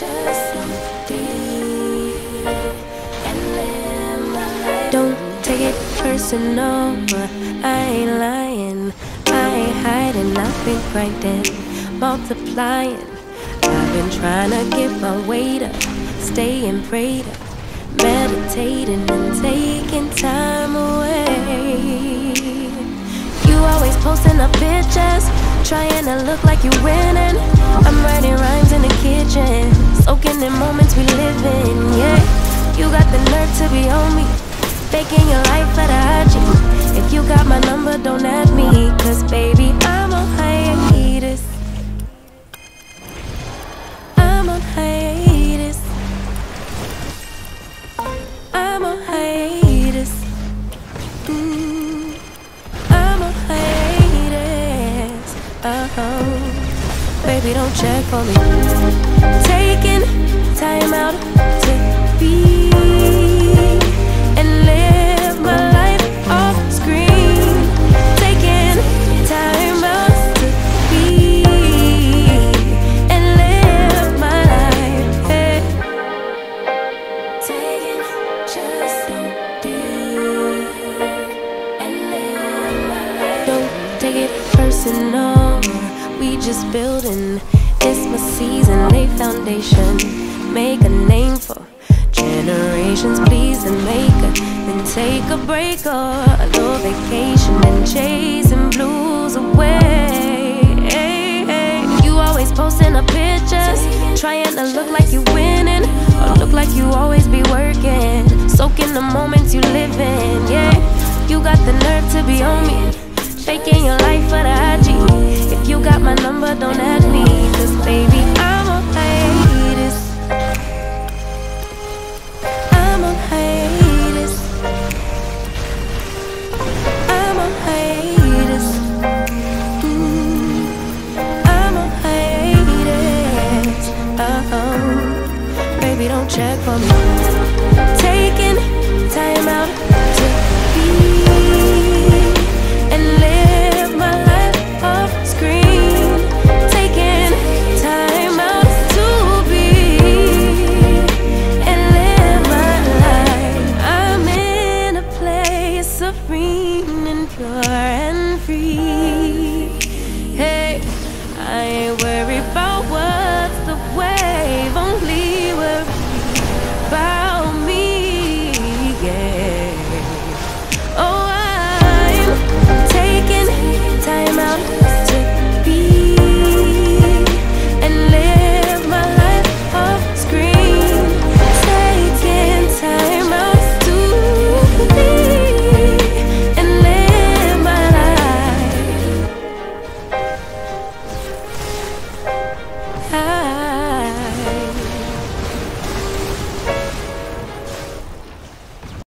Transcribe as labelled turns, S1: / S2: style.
S1: Don't take it personal, I ain't lying. I ain't hiding, I've been grinding, multiplying. I've been trying to get my weight up, staying prayed up, meditating and taking time away. You always posting the pictures, trying to look like you winning. Don't add me, cause baby, I'm on hiatus. I'm on hiatus. I'm on hiatus. Mm, I'm on hiatus. Oh, baby, don't check for me. Taking time out to be personal. We just building. It's my season, lay foundation. Make a name for generations, please and make a then take a break or a little vacation and chasing blues away. Hey, hey. You always posting up pictures, trying to look like you winning or look like you always be working, soaking the moments you live in. Yeah, you got the nerve to be on me, pure and free. Hey, I ain't worried about what